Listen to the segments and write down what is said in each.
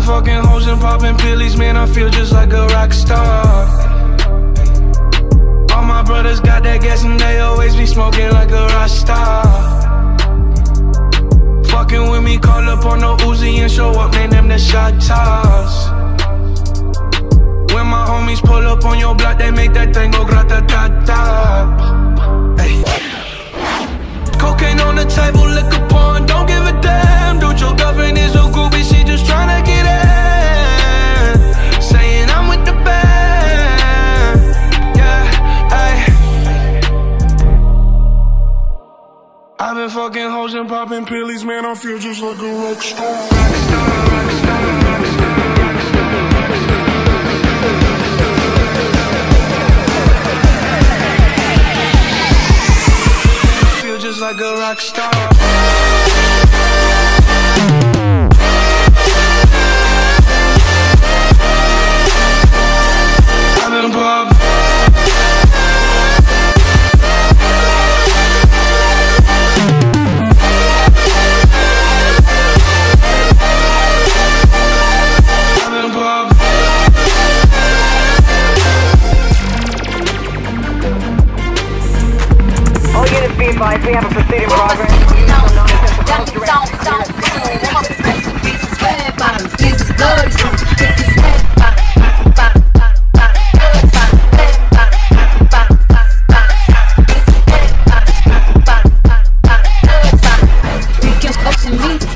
been fucking hoes and popping pillies, man, I feel just like a rock star. All my brothers got that gas and they always be smoking like a rock star. Fucking with me, call up on the Uzi and show up, man, them the shot toss. When my homies pull up on your block, they make that thing go grata I've been fucking hoes and popping pillies, man, I feel just like a rock star. Feel just like a rock star. We have a proceeding progress.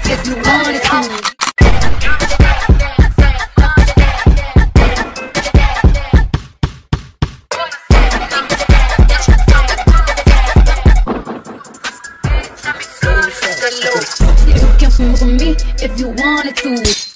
If you wanted to Can me if you wanted to.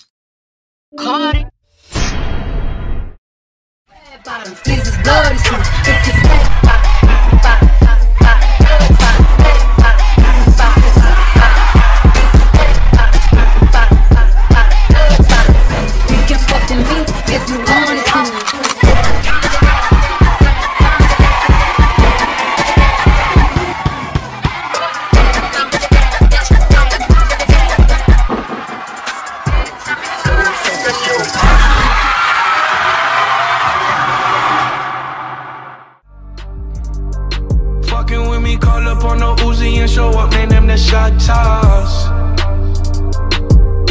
Up on the Uzi and show up, man, them the shot toss.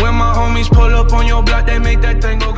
When my homies pull up on your block, they make that thing go